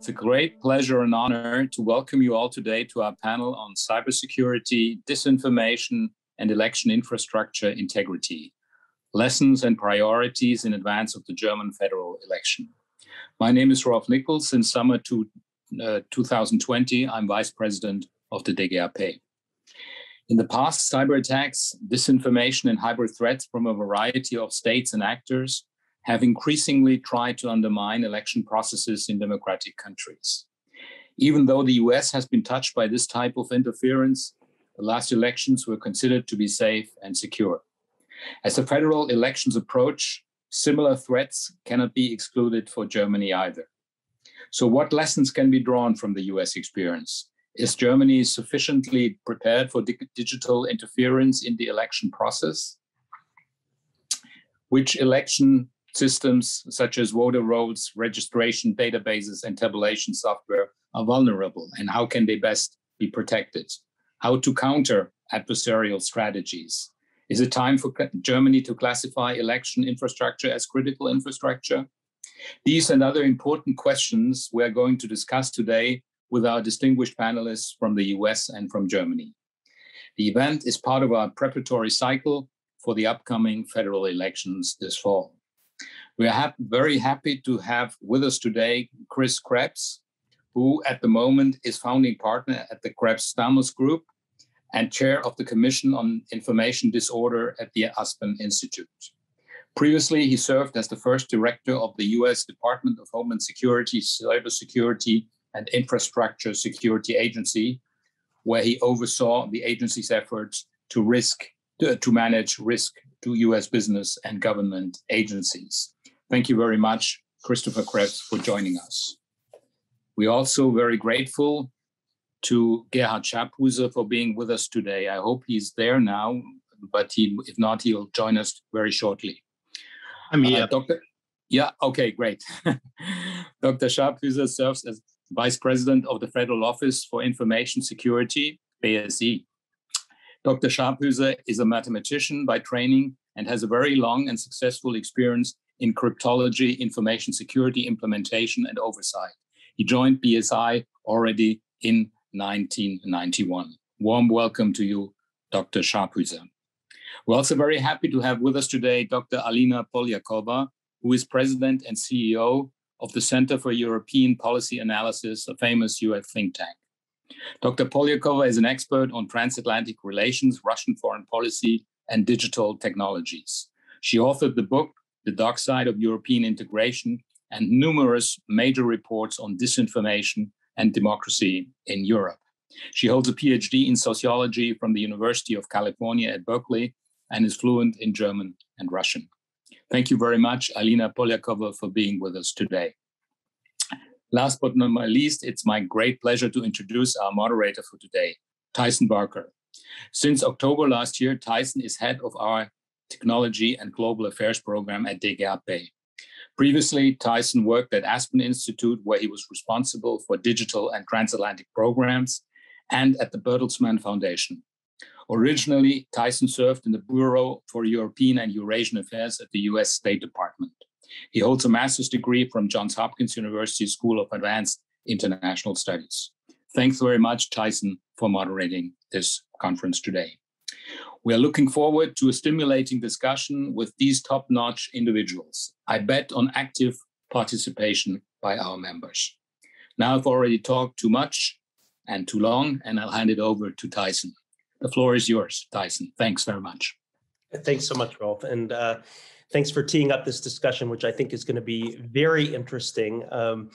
It's a great pleasure and honor to welcome you all today to our panel on cybersecurity, disinformation, and election infrastructure integrity lessons and priorities in advance of the German federal election. My name is Rolf Nikel. Since summer to, uh, 2020, I'm vice president of the DGAP. In the past, cyber attacks, disinformation, and hybrid threats from a variety of states and actors have increasingly tried to undermine election processes in democratic countries. Even though the US has been touched by this type of interference, the last elections were considered to be safe and secure. As the federal elections approach, similar threats cannot be excluded for Germany either. So, what lessons can be drawn from the US experience? Is Germany sufficiently prepared for di- digital interference in the election process? Which election systems such as voter rolls, registration databases, and tabulation software are vulnerable, and how can they best be protected? How to counter adversarial strategies? Is it time for Germany to classify election infrastructure as critical infrastructure? These and other important questions we are going to discuss today with our distinguished panelists from the US and from Germany. The event is part of our preparatory cycle for the upcoming federal elections this fall. We are very happy to have with us today Chris Krebs, who at the moment is founding partner at the Krebs Stamos Group and chair of the Commission on Information Disorder at the Aspen Institute. Previously, he served as the first director of the US Department of Homeland Security, Cybersecurity, and Infrastructure Security Agency, where he oversaw the agency's efforts to risk to, to manage risk to US business and government agencies. Thank you very much, Christopher Krebs, for joining us. We're also very grateful to Gerhard Schabhüser for being with us today. I hope he's there now, but he, if not, he'll join us very shortly. I'm here. Uh, Dr. Yeah, okay, great. Dr. Schabhüser serves as Vice President of the Federal Office for Information Security, BSI. Dr. Schabhüser is a mathematician by training and has a very long and successful experience in cryptology, information security implementation, and oversight. He joined BSI already in 1991. Warm welcome to you, Dr. Schabhüser. We're also very happy to have with us today Dr. Alina Polyakova, who is president and CEO of the Center for European Policy Analysis, a famous US think tank. Dr. Polyakova is an expert on transatlantic relations, Russian foreign policy, and digital technologies. She authored the book the dark side of European integration, and numerous major reports on disinformation and democracy in Europe. She holds a PhD in sociology from the University of California at Berkeley and is fluent in German and Russian. Thank you very much, Alina Polyakova, for being with us today. Last but not least, it's my great pleasure to introduce our moderator for today, Tyson Barker. Since October last year, Tyson is head of our Technology and Global Affairs program at DGAP. Previously, Tyson worked at Aspen Institute, where he was responsible for digital and transatlantic programs, and at the Bertelsmann Foundation. Originally, Tyson served in the Bureau for European and Eurasian Affairs at the US State Department. He holds a master's degree from Johns Hopkins University School of Advanced International Studies. Thanks very much, Tyson, for moderating this conference today. We are looking forward to a stimulating discussion with these top notch individuals. I bet on active participation by our members. Now I've already talked too much and too long, and I'll hand it over to Tyson. The floor is yours, Tyson. Thanks very much. Thanks so much, Rolf. And uh, thanks for teeing up this discussion, which I think is going to be very interesting. Um,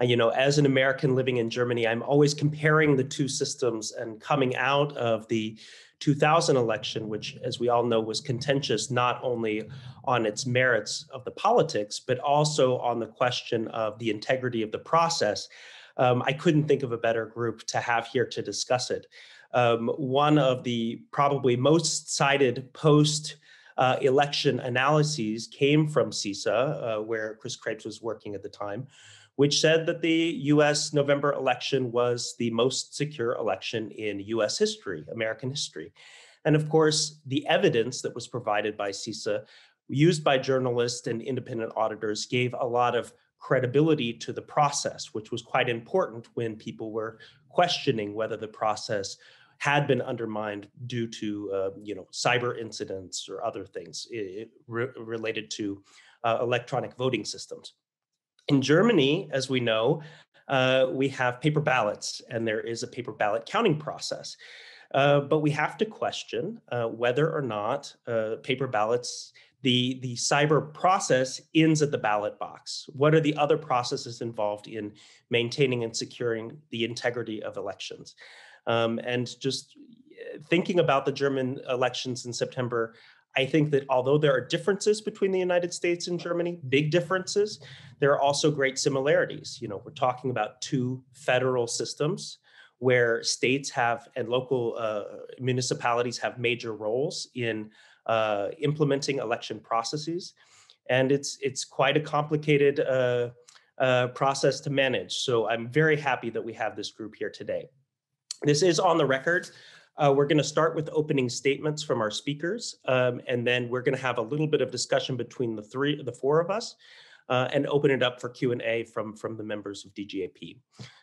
uh, you know, as an American living in Germany, I'm always comparing the two systems and coming out of the 2000 election, which, as we all know, was contentious not only on its merits of the politics, but also on the question of the integrity of the process. Um, I couldn't think of a better group to have here to discuss it. Um, one of the probably most cited post uh, election analyses came from CISA, uh, where Chris Krebs was working at the time, which said that the US November election was the most secure election in US history, American history. And of course, the evidence that was provided by CISA, used by journalists and independent auditors, gave a lot of credibility to the process, which was quite important when people were questioning whether the process had been undermined due to uh, you know cyber incidents or other things re related to uh, electronic voting systems. In Germany, as we know, uh, we have paper ballots and there is a paper ballot counting process. Uh, but we have to question uh, whether or not uh, paper ballots the, the cyber process ends at the ballot box. What are the other processes involved in maintaining and securing the integrity of elections? Um, and just eh, thinking about the German elections in September, I think that although there are differences between the United States and Germany, big differences, there are also great similarities. You know, we're talking about two federal systems where states have and local uh, municipalities have major roles in uh, implementing election processes. And it's, it's quite a complicated uh, uh, process to manage. So I'm very happy that we have this group here today. This is on the record. Uh, we're going to start with opening statements from our speakers, um, and then we're going to have a little bit of discussion between the three, the four of us, uh, and open it up for Q&A from, from the members of DGAP.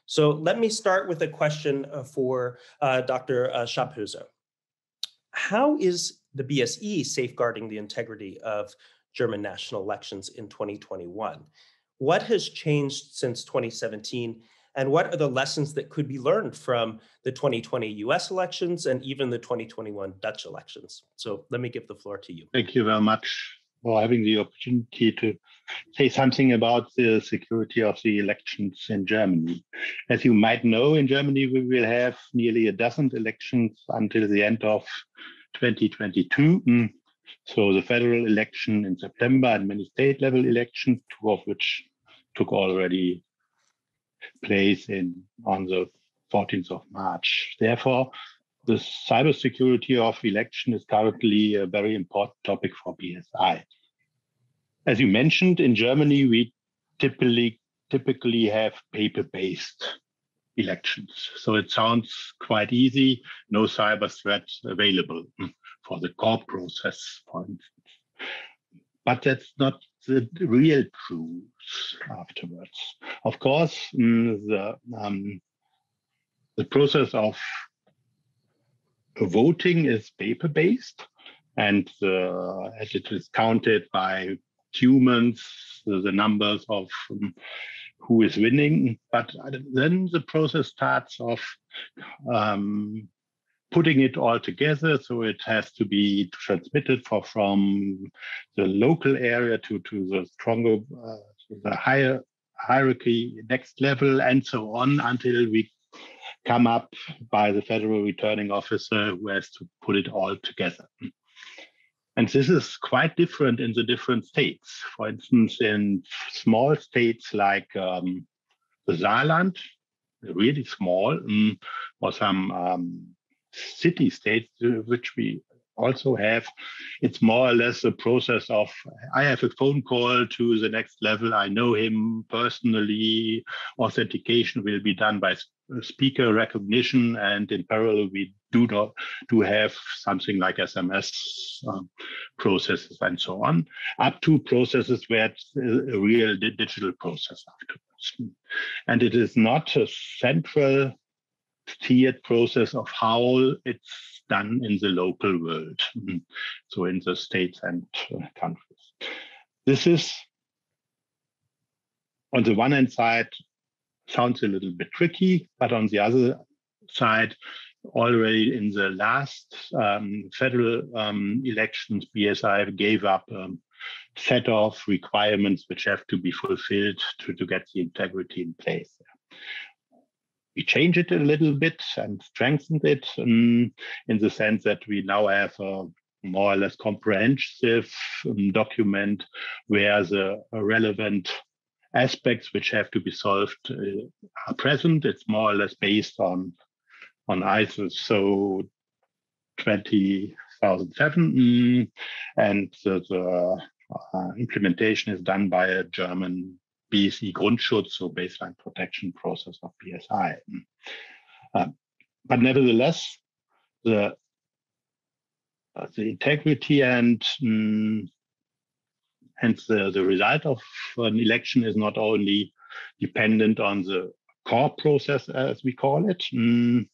So let me start with a question uh, for uh, Dr. Uh. How is the BSI safeguarding the integrity of German national elections in 2021? What has changed since 2017 and what are the lessons that could be learned from the 2020 US elections and even the 2021 Dutch elections? So let me give the floor to you. Thank you very much for having the opportunity to say something about the security of the elections in Germany. As you might know, in Germany, we will have nearly a dozen elections until the end of 2022. Mm. So the federal election in September and many state level elections, two of which took already place in on the 14th of March. Therefore, the cybersecurity of election is currently a very important topic for BSI. As you mentioned, in Germany, we typically typically have paper-based elections. So it sounds quite easy, no cyber threats available for the core process, for instance. But that's not the real truth afterwards. Of course, mm, the, um, the process of voting is paper-based, and uh, as it is counted by humans, the numbers of um, who is winning. But then the process starts of um, putting it all together. So it has to be transmitted for, from the local area to, to the stronger, uh, the higher hierarchy, next level, and so on until we come up by the federal returning officer who has to put it all together. And this is quite different in the different states. For instance, in small states like um, the Saarland, really small, um, or some um, city states, uh, which we also have, it's more or less a process of I have a phone call to the next level. I know him personally. Authentication will be done by speaker recognition, and in parallel, we do not do have something like SMS um, processes and so on, up to processes where it's a real digital process afterwards. And it is not a central tiered process of how it's done in the local world, mm-hmm. so in the states and uh, countries. This is, on the one hand side, sounds a little bit tricky, but on the other side, already in the last um, federal um, elections, BSI gave up a um, set of requirements which have to be fulfilled to, to get the integrity in place. We changed it a little bit and strengthened it um, in the sense that we now have a more or less comprehensive um, document where the relevant aspects which have to be solved uh, are present. It's more or less based on on ISO 20007, mm, and the, the uh, implementation is done by a German BSI Grundschutz, so baseline protection process of BSI. Mm. Uh, but nevertheless, the uh, the integrity and and the, the result of an election is not only dependent on the core process, as we call it, mm,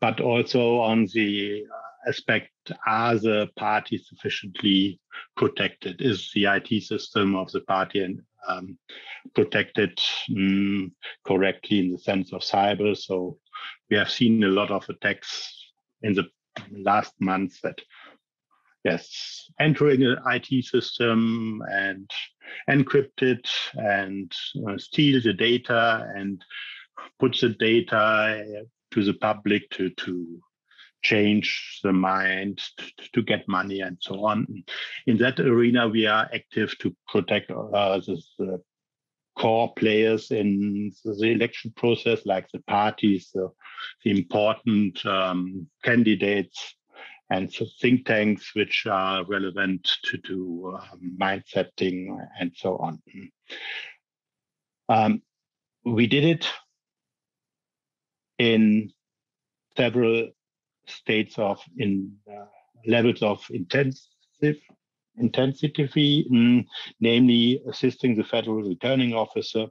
but also on the aspect are the parties sufficiently protected? Is the IT system of the party and um, protected um, correctly in the sense of cyber? So we have seen a lot of attacks in the last months that yes, entering an IT system and encrypt it and uh, steal the data and put the data to the public to to change the mind to get money and so on. In that arena, we are active to protect uh, the, core players in the election process, like the parties, the, the important um, candidates, and the think tanks which are relevant to do um, mind setting and so on. Um, we did it in several states of in uh, levels of intensive intensity, mm, namely assisting the federal returning officer.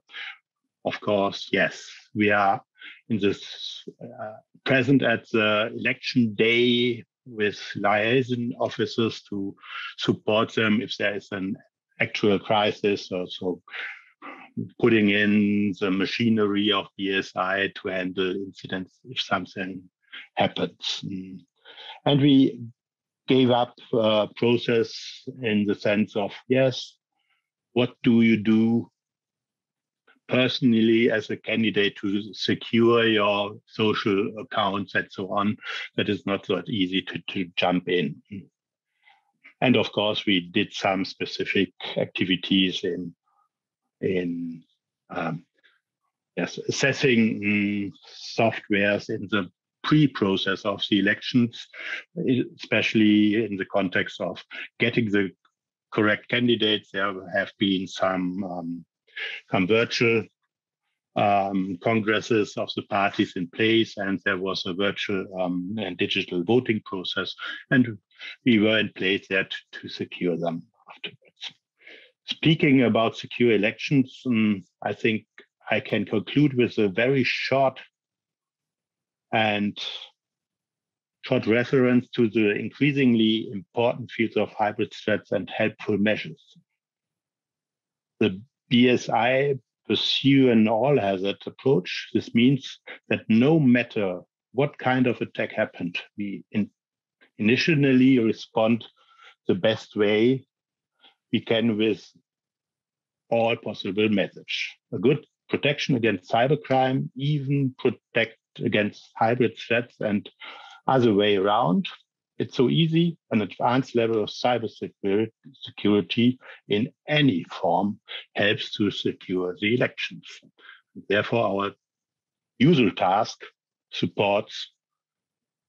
Of course, yes, we are in this uh, present at the election day with liaison officers to support them if there is an actual crisis or so putting in the machinery of BSI to handle incidents if something happens. And we gave up uh, process in the sense of yes, what do you do personally as a candidate to secure your social accounts and so on? That is not that easy to, to jump in. And of course, we did some specific activities in in um, yes, assessing mm, softwares in the pre-process of the elections, especially in the context of getting the correct candidates. There have been some um, some virtual um, congresses of the parties in place, and there was a virtual um, and digital voting process, and we were in place there to, to secure them afterwards. Speaking about secure elections, um, I think I can conclude with a very short and short reference to the increasingly important fields of hybrid threats and helpful measures. The BSI pursue an all hazard approach. This means that no matter what kind of attack happened, we in, initially respond the best way we can with all possible methods. A good protection against cybercrime, even protect against hybrid threats and other way around. It's so easy. An advanced level of cyber security in any form helps to secure the elections. Therefore, our usual task supports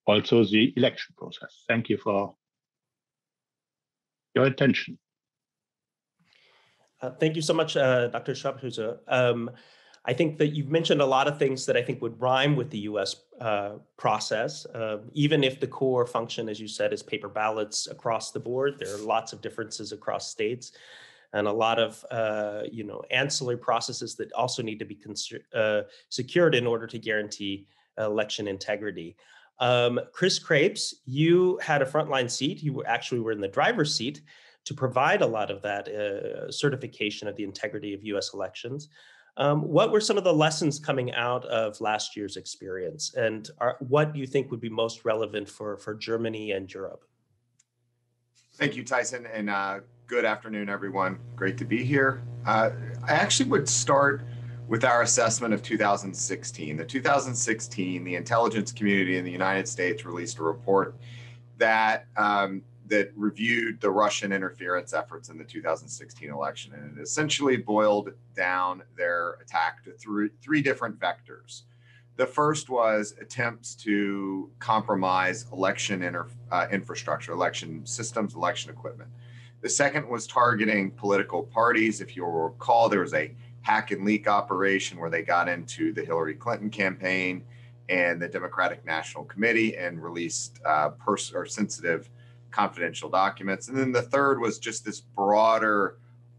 also the election process. Thank you for your attention. Uh, thank you so much, uh, Dr. Schabhüser. Um, I think that you've mentioned a lot of things that I think would rhyme with the US uh, process. Uh, even if the core function, as you said, is paper ballots across the board, there are lots of differences across states and a lot of uh, you know ancillary processes that also need to be uh, secured in order to guarantee election integrity. Um, Chris Krebs, you had a frontline seat. You actually were in the driver's seat to provide a lot of that uh, certification of the integrity of US elections. Um, what were some of the lessons coming out of last year's experience, and are, what do you think would be most relevant for, for Germany and Europe? Thank you, Tyson, and uh, good afternoon, everyone. Great to be here. Uh, I actually would start with our assessment of 2016. The 2016, the intelligence community in the United States released a report that um, that reviewed the Russian interference efforts in the 2016 election. And it essentially boiled down their attack to three, three different vectors. The first was attempts to compromise election inter, uh, infrastructure, election systems, election equipment. The second was targeting political parties. If you'll recall, there was a hack and leak operation where they got into the Hillary Clinton campaign and the Democratic National Committee and released uh, pers- or sensitive confidential documents. And then the third was just this broader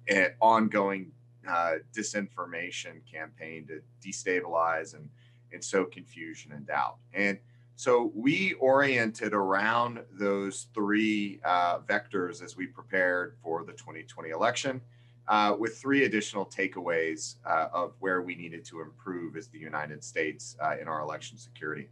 an ongoing uh, disinformation campaign to destabilize and, and sow confusion and doubt. And so we oriented around those three uh, vectors as we prepared for the 2020 election. Uh, with three additional takeaways uh, of where we needed to improve as the United States uh, in our election security.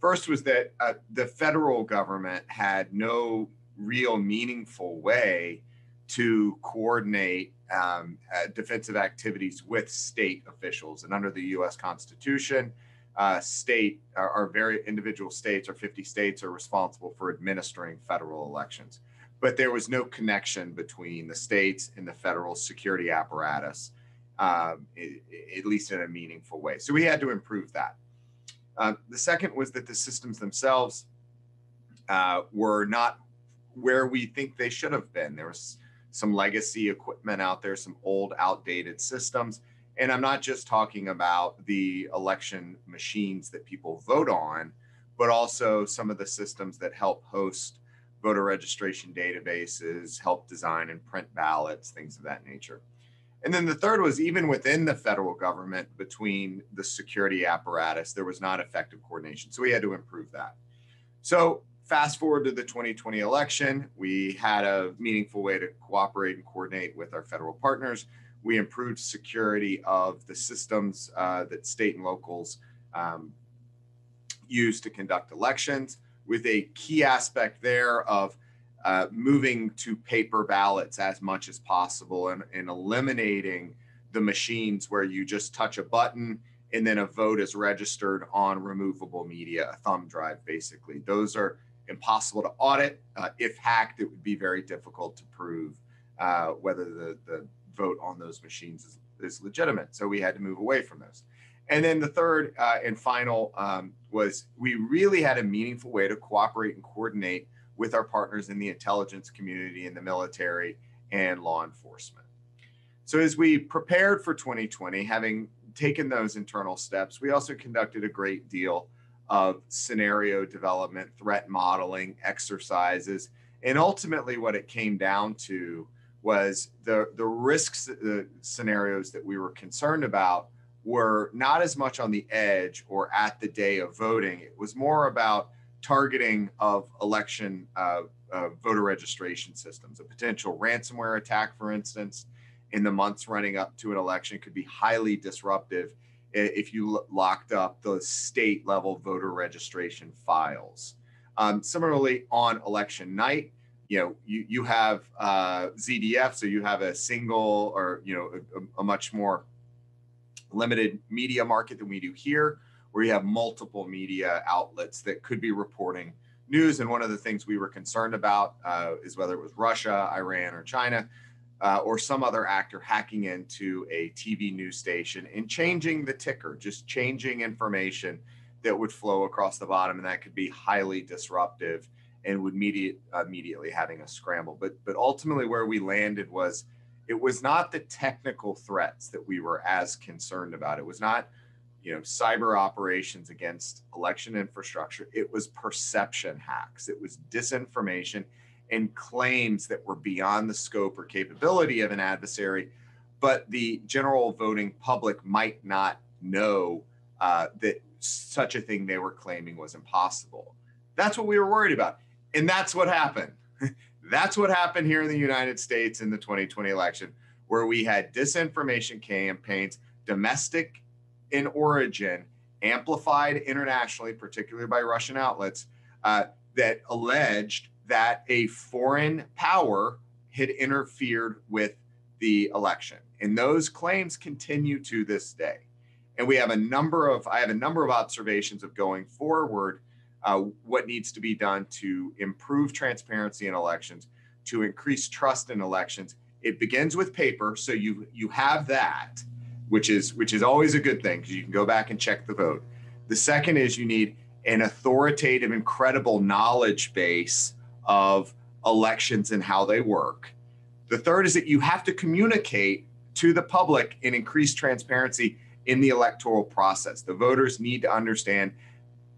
First was that uh, the federal government had no real meaningful way to coordinate um, uh, defensive activities with state officials. And under the US Constitution, uh, state, our, our very individual states, or 50 states, are responsible for administering federal elections. But there was no connection between the states and the federal security apparatus, um, it, at least in a meaningful way. So we had to improve that. Uh, the second was that the systems themselves uh, were not where we think they should have been. There was some legacy equipment out there, some old, outdated systems. And I'm not just talking about the election machines that people vote on, but also some of the systems that help host voter registration databases, help design and print ballots, things of that nature. And then the third was even within the federal government, between the security apparatus, there was not effective coordination. So we had to improve that. So fast forward to the 2020 election, we had a meaningful way to cooperate and coordinate with our federal partners. We improved security of the systems uh, that state and locals um, use to conduct elections, with a key aspect there of uh, moving to paper ballots as much as possible and, and eliminating the machines where you just touch a button and then a vote is registered on removable media, a thumb drive, basically. Those are impossible to audit. Uh, if hacked, it would be very difficult to prove uh, whether the, the vote on those machines is, is, legitimate. So we had to move away from those. And then the third uh, and final um, was we really had a meaningful way to cooperate and coordinate with our partners in the intelligence community, in the military, and law enforcement. So as we prepared for 2020, having taken those internal steps, we also conducted a great deal of scenario development, threat modeling, exercises. And ultimately, what it came down to was the, the risks, the scenarios that we were concerned about were not as much on the edge or at the day of voting. It was more about targeting of election uh, uh, voter registration systems. A potential ransomware attack, for instance, in the months running up to an election could be highly disruptive if you locked up the state level voter registration files. Um, similarly, on election night, you know, you, you have uh, ZDF, so you have a single or, you know, a, a much more limited media market than we do here, where you have multiple media outlets that could be reporting news. And one of the things we were concerned about uh, is whether it was Russia, Iran, or China, uh, or some other actor hacking into a TV news station and changing the ticker, just changing information that would flow across the bottom, and that could be highly disruptive and would immediate, immediately having a scramble. But but ultimately, where we landed was it was not the technical threats that we were as concerned about. It was not you know cyber operations against election infrastructure. It was perception hacks. It was disinformation and claims that were beyond the scope or capability of an adversary, but the general voting public might not know uh, that such a thing they were claiming was impossible. That's what we were worried about. And that's what happened. that's what happened here in the United States in the 2020 election, where we had disinformation campaigns, domestic in origin, amplified internationally, particularly by Russian outlets, uh, that alleged that a foreign power had interfered with the election. And those claims continue to this day. And we have a number of, I have a number of observations of going forward, uh, what needs to be done to improve transparency in elections, to increase trust in elections. It begins with paper, so you you have that, which is which is always a good thing because you can go back and check the vote. The second is you need an authoritative, incredible knowledge base of elections and how they work. The third is that you have to communicate to the public and increase transparency in the electoral process. The voters need to understand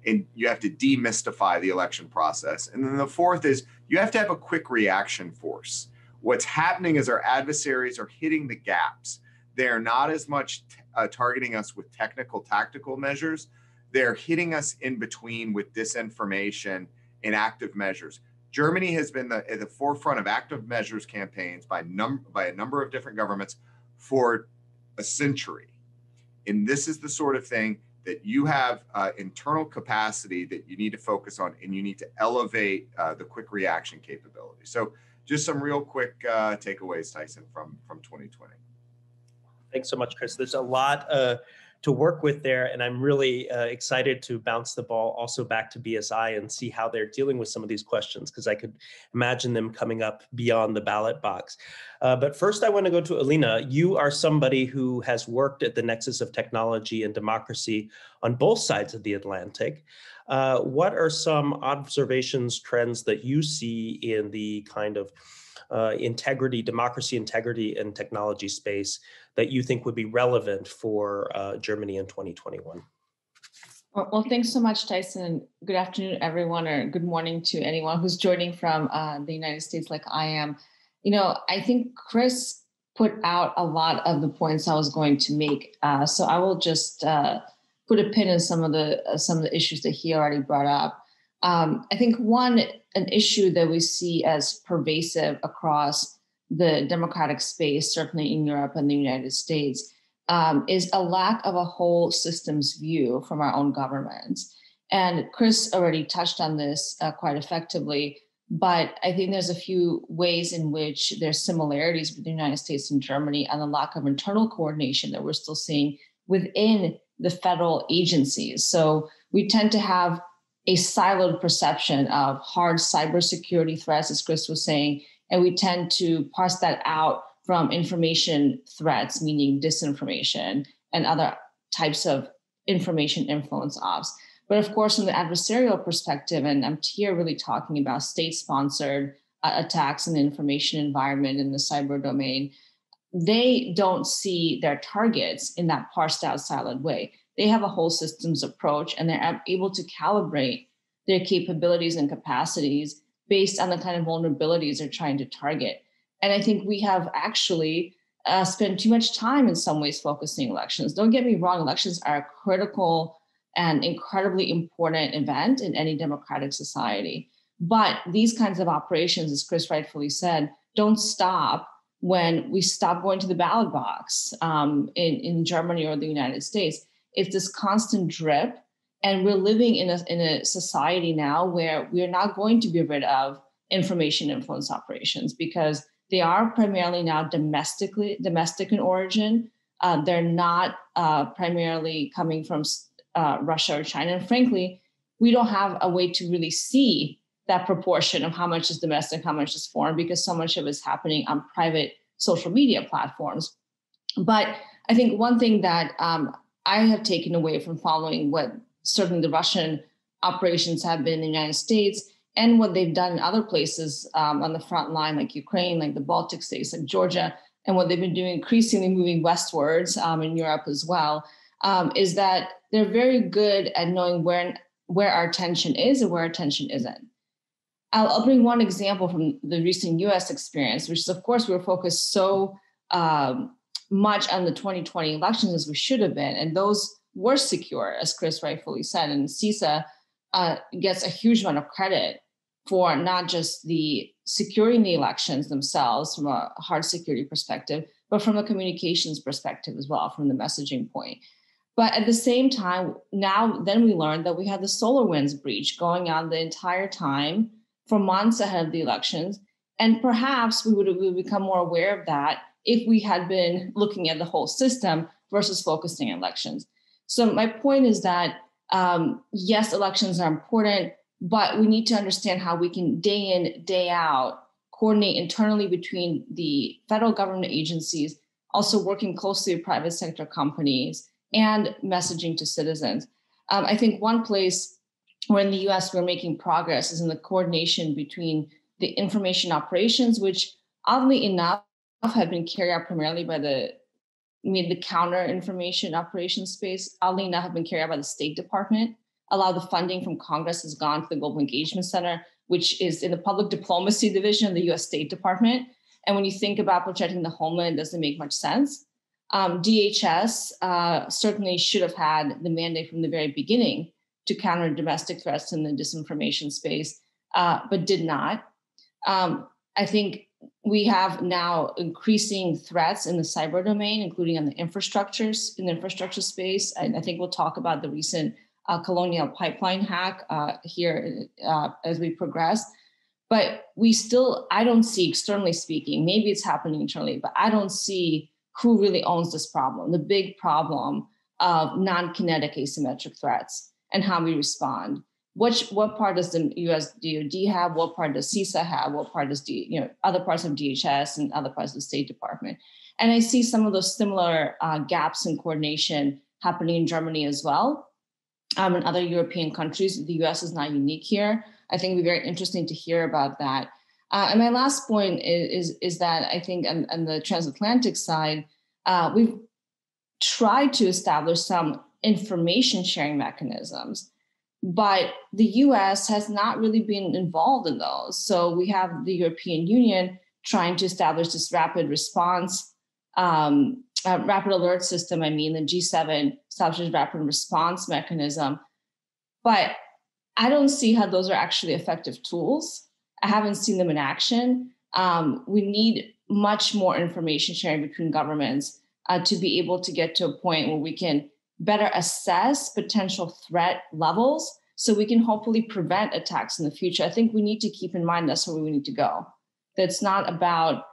and you have to demystify the election process. And then the fourth is you have to have a quick reaction force. What's happening is our adversaries are hitting the gaps. They're not as much uh, targeting us with technical, tactical measures. They're hitting us in between with disinformation and active measures. Germany has been the, at the forefront of active measures campaigns by, num- by a number of different governments for a century. And this is the sort of thing that you have uh, internal capacity that you need to focus on and you need to elevate uh, the quick reaction capability. So just some real quick uh, takeaways, Tyson, from, from 2020. Thanks so much, Chris. There's a lot uh, to work with there. And I'm really uh, excited to bounce the ball also back to BSI and see how they're dealing with some of these questions, because I could imagine them coming up beyond the ballot box. Uh, but first, I want to go to Alina. You are somebody who has worked at the nexus of technology and democracy on both sides of the Atlantic. Uh, what are some observations, trends that you see in the kind of uh, integrity, democracy integrity and technology space that you think would be relevant for uh, Germany in 2021? Well, thanks so much, Tyson. Good afternoon, everyone, or good morning to anyone who's joining from uh, the United States, like I am. You know, I think Chris put out a lot of the points I was going to make, uh, so I will just uh, put a pin in some of the uh, some of the issues that he already brought up. Um, I think one an issue that we see as pervasive across the democratic space, certainly in Europe and the United States, um, is a lack of a whole systems view from our own governments. And Chris already touched on this uh, quite effectively, but I think there's a few ways in which there's similarities between the United States and Germany and the lack of internal coordination that we're still seeing within the federal agencies. So we tend to have a siloed perception of hard cybersecurity threats, as Chris was saying, and we tend to parse that out from information threats, meaning disinformation and other types of information influence ops. But of course, from the adversarial perspective, and I'm here really talking about state sponsored uh, attacks in the information environment in the cyber domain, they don't see their targets in that parsed out siloed way they have a whole systems approach and they're able to calibrate their capabilities and capacities based on the kind of vulnerabilities they're trying to target. And I think we have actually uh, spent too much time in some ways focusing elections. Don't get me wrong, elections are a critical and incredibly important event in any democratic society. But these kinds of operations, as Chris rightfully said, don't stop when we stop going to the ballot box um, in, in Germany or the United States it's this constant drip and we're living in a, in a society now where we're not going to be rid of information influence operations because they are primarily now domestically domestic in origin. Uh, they're not uh, primarily coming from uh, russia or china. And frankly we don't have a way to really see that proportion of how much is domestic how much is foreign because so much of it's happening on private social media platforms. But i think one thing that um, I have taken away from following what certainly the Russian operations have been in the United States and what they've done in other places um, on the front line, like Ukraine, like the Baltic states, like Georgia, and what they've been doing increasingly moving westwards um, in Europe as well, um, is that they're very good at knowing where where our attention is and where our attention isn't. I'll, I'll bring one example from the recent U.S. experience, which is, of course, we are focused so um, much on the 2020 elections as we should have been. And those were secure, as Chris rightfully said. And CISA uh, gets a huge amount of credit for not just the securing the elections themselves from a hard security perspective, but from a communications perspective as well, from the messaging point. But at the same time, now then we learned that we had the SolarWinds breach going on the entire time for months ahead of the elections. And perhaps we would have become more aware of that if we had been looking at the whole system versus focusing on elections. So my point is that um, yes, elections are important, but we need to understand how we can day in, day out, coordinate internally between the federal government agencies, also working closely with private sector companies and messaging to citizens. Um, I think one place where in the US we're making progress is in the coordination between the information operations, which oddly enough have been carried out primarily by the I mean the counter information operations space. Oddly enough, have been carried out by the State Department. A lot of the funding from Congress has gone to the Global Engagement Center, which is in the Public Diplomacy Division of the U.S. State Department. And when you think about protecting the homeland, it doesn't make much sense. Um, DHS uh, certainly should have had the mandate from the very beginning to counter domestic threats in the disinformation space, uh, but did not. Um, I think we have now increasing threats in the cyber domain, including on the infrastructures in the infrastructure space. And I think we'll talk about the recent uh, colonial pipeline hack uh, here uh, as we progress. But we still, I don't see externally speaking, maybe it's happening internally, but I don't see who really owns this problem, the big problem of non kinetic asymmetric threats and how we respond. Which, what part does the US DoD have? What part does CISA have? What part does D, you know other parts of DHS and other parts of the State Department? And I see some of those similar uh, gaps in coordination happening in Germany as well um, in other European countries. The US is not unique here. I think it'd be very interesting to hear about that. Uh, and my last point is, is, is that I think on, on the transatlantic side, uh, we've tried to establish some information sharing mechanisms, but the US has not really been involved in those. So we have the European Union trying to establish this rapid response um, uh, rapid alert system, I mean, the G7 establishes rapid response mechanism. But I don't see how those are actually effective tools. I haven't seen them in action. Um, we need much more information sharing between governments uh, to be able to get to a point where we can better assess potential threat levels so we can hopefully prevent attacks in the future. I think we need to keep in mind that's where we need to go. That's not about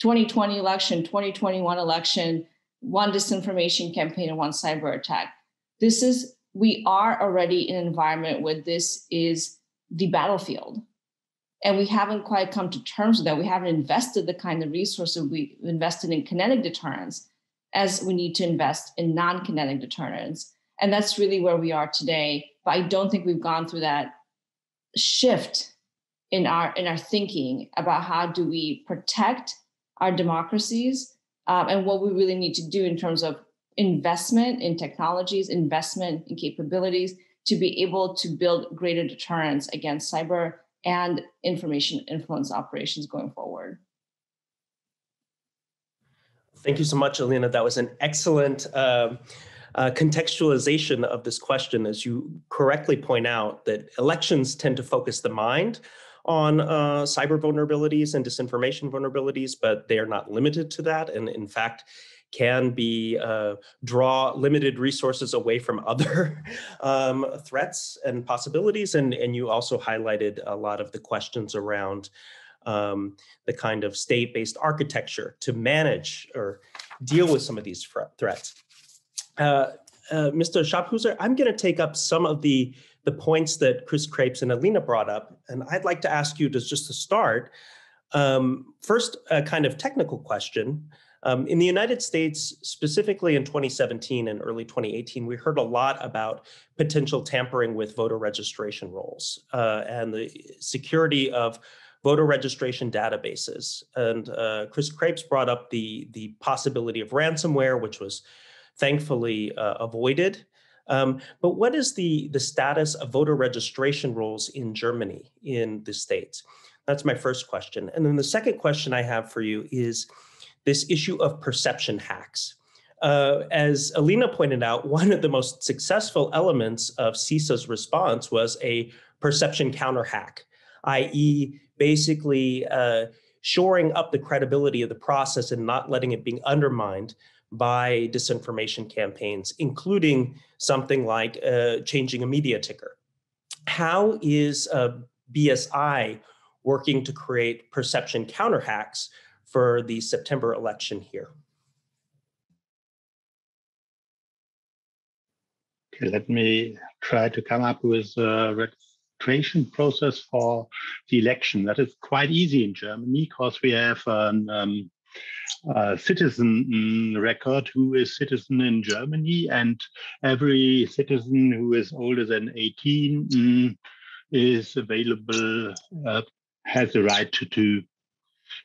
2020 election, 2021 election, one disinformation campaign and one cyber attack. This is, we are already in an environment where this is the battlefield. And we haven't quite come to terms with that. We haven't invested the kind of resources we invested in kinetic deterrence as we need to invest in non kinetic deterrence. And that's really where we are today. But I don't think we've gone through that shift in our in our thinking about how do we protect our democracies um, and what we really need to do in terms of investment in technologies, investment in capabilities to be able to build greater deterrence against cyber and information influence operations going forward. Thank you so much, Alina. That was an excellent uh, uh, contextualization of this question. As you correctly point out, that elections tend to focus the mind on uh, cyber vulnerabilities and disinformation vulnerabilities, but they are not limited to that. And in fact, can be uh, draw limited resources away from other um, threats and possibilities. And, and you also highlighted a lot of the questions around um, the kind of state-based architecture to manage or deal with some of these threats. Uh, uh, Mr. Schabhüser, I'm going to take up some of the the points that Chris Krebs and Alina brought up. And I'd like to ask you to just to start, um, first, a kind of technical question. Um, in the United States, specifically in 2017 and early 2018, we heard a lot about potential tampering with voter registration rolls uh, and the security of voter registration databases. And uh, Chris Krebs brought up the, the possibility of ransomware, which was thankfully uh, avoided. Um, but what is the, the status of voter registration rolls in Germany, in the States? That's my first question. And then the second question I have for you is this issue of perception hacks. Uh, as Alina pointed out, one of the most successful elements of CISA's response was a perception counter hack, i.e., basically uh, shoring up the credibility of the process and not letting it be undermined by disinformation campaigns, including something like uh, changing a media ticker. How is uh, BSI working to create perception counter hacks for the September election here? Okay, let me try to come up with a registration process for the election. That is quite easy in Germany because we have an um, citizen mm, record who is citizen in Germany, and every citizen who is older than 18 mm, is available, uh, has the right to, to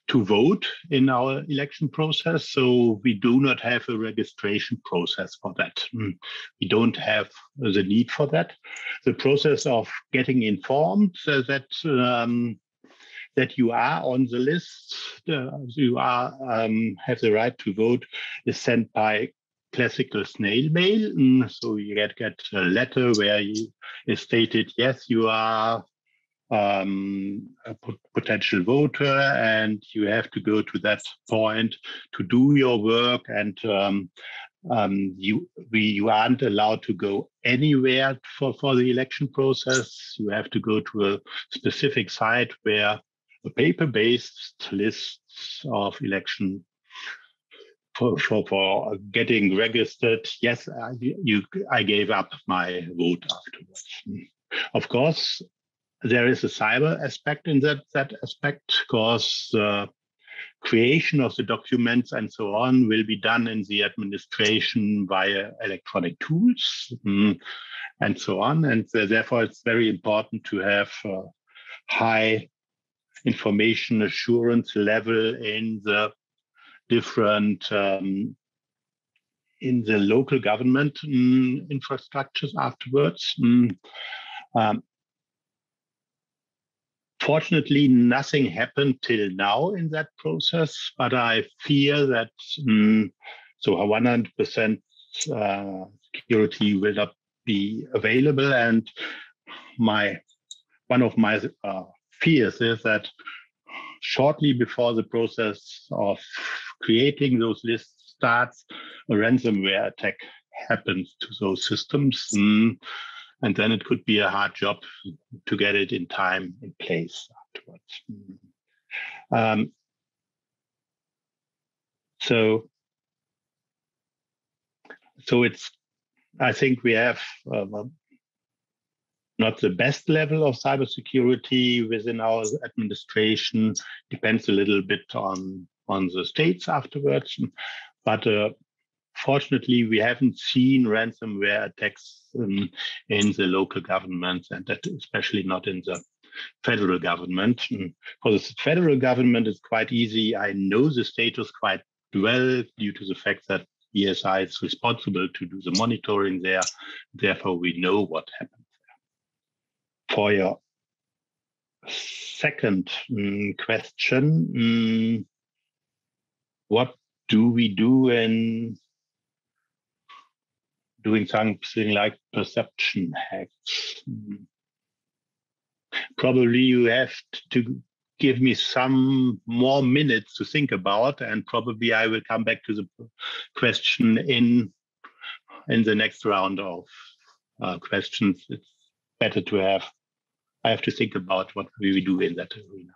to vote in our election process. So we do not have a registration process for that. Mm. We don't have the need for that. The process of getting informed uh, that um, that you are on the list, uh, you are um, have the right to vote, is sent by classical snail mail. Mm, so you get get a letter where you is stated yes you are um, a potential voter and you have to go to that point to do your work and um, um, you we you aren't allowed to go anywhere for, for the election process. You have to go to a specific site where a paper-based lists of election for, for, for getting registered. Yes, I, you, I gave up my vote afterwards. Of course, there is a cyber aspect in that that aspect because uh, creation of the documents and so on will be done in the administration via electronic tools mm, and so on and uh, therefore it's very important to have high information assurance level in the different um, in the local government mm, infrastructures afterwards. Mm. Um, Fortunately, nothing happened till now in that process, but I fear that um, so 100% uh, security will not be available. And my one of my uh, fears is that shortly before the process of creating those lists starts, a ransomware attack happens to those systems. Mm, and then it could be a hard job to get it in time in place afterwards. Um, so, so it's. I think we have uh, not the best level of cybersecurity within our administration. Depends a little bit on on the states afterwards, but uh, fortunately, we haven't seen ransomware attacks um, in the local governments, and that especially not in the federal government. Mm, for the federal government, it's quite easy. I know the status quite well due to the fact that BSI is responsible to do the monitoring there. Therefore, we know what happens there. For your second um, question, um, what do we do in doing something like perception hacks. Probably you have to give me some more minutes to think about, and probably I will come back to the question in in the next round of uh, questions. It's better to have. I have to think about what we do in that arena.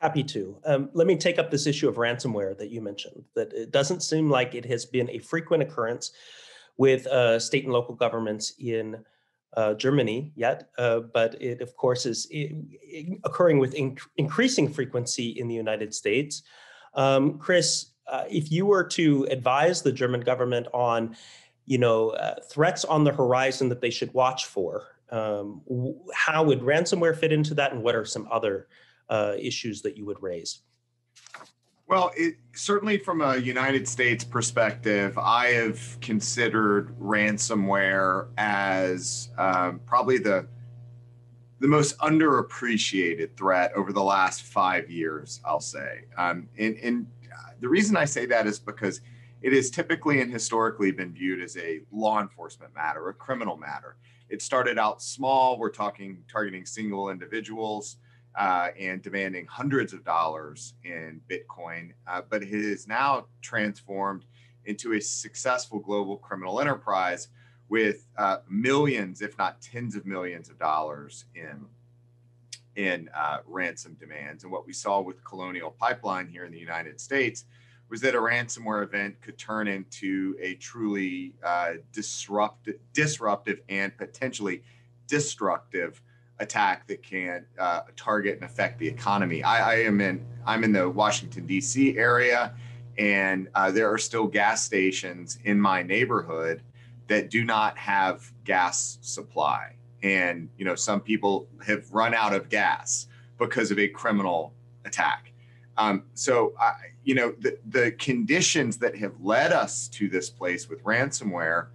Happy to. Um, let me take up this issue of ransomware that you mentioned. That it doesn't seem like it has been a frequent occurrence with uh, state and local governments in uh, Germany yet, uh, but it of course is occurring with in increasing frequency in the United States. Um, Chris, uh, if you were to advise the German government on, you know, uh, threats on the horizon that they should watch for, um, how would ransomware fit into that, and what are some other uh, issues that you would raise? Well, it, certainly from a United States perspective, I have considered ransomware as um, probably the the most underappreciated threat over the last five years. I'll say, um, and, and the reason I say that is because it has typically and historically been viewed as a law enforcement matter, a criminal matter. It started out small. We're talking targeting single individuals uh, and demanding hundreds of dollars in Bitcoin, uh, but it is now transformed into a successful global criminal enterprise with uh, millions, if not tens of millions of dollars in in uh, ransom demands. And what we saw with Colonial Pipeline here in the United States was that a ransomware event could turn into a truly uh, disruptive, disruptive and potentially destructive attack that can uh, target and affect the economy. I, I, am in I'm in the Washington D.C. area, and uh, there are still gas stations in my neighborhood that do not have gas supply, and you know some people have run out of gas because of a criminal attack. Um, so I, you know the the conditions that have led us to this place with ransomware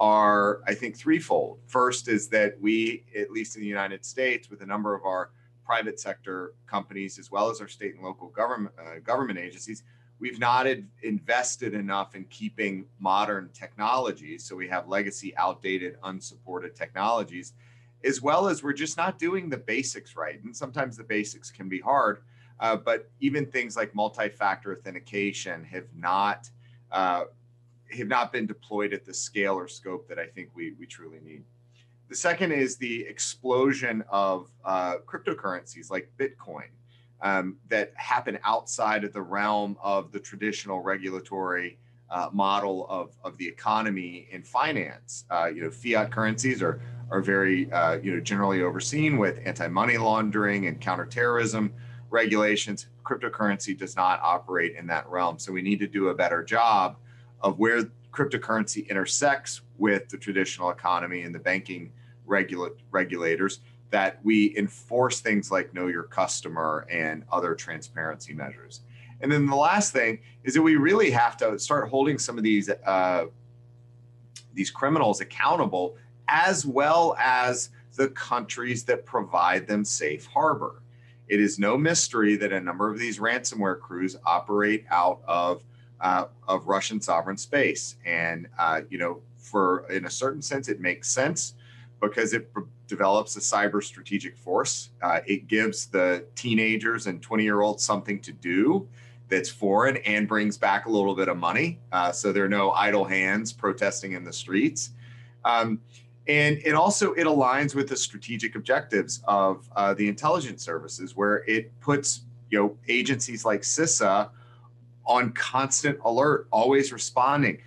are, I think, threefold. First is that we, at least in the United States, with a number of our private sector companies as well as our state and local government uh, government agencies, we've not invested enough in keeping modern technologies. So we have legacy, outdated, unsupported technologies, as well as we're just not doing the basics right. And sometimes the basics can be hard. Uh, but even things like multi-factor authentication have not uh, have not been deployed at the scale or scope that I think we, we truly need. The second is the explosion of uh, cryptocurrencies like Bitcoin um, that happen outside of the realm of the traditional regulatory uh, model of, of the economy and finance. Uh, you know, fiat currencies are are very uh, you know generally overseen with anti-money laundering and counterterrorism regulations. Cryptocurrency does not operate in that realm, so we need to do a better job of where cryptocurrency intersects with the traditional economy and the banking regula- regulators that we enforce things like know your customer and other transparency measures. And then the last thing is that we really have to start holding some of these uh, these criminals accountable, as well as the countries that provide them safe harbor. It is no mystery that a number of these ransomware crews operate out of uh, of Russian sovereign space, and uh, you know, for in a certain sense, it makes sense because it develops a cyber strategic force. Uh, it gives the teenagers and 20 year olds something to do that's foreign and brings back a little bit of money. Uh, so there are no idle hands protesting in the streets. Um, and it also it aligns with the strategic objectives of uh, the intelligence services, where it puts you know agencies like CISA on constant alert, always responding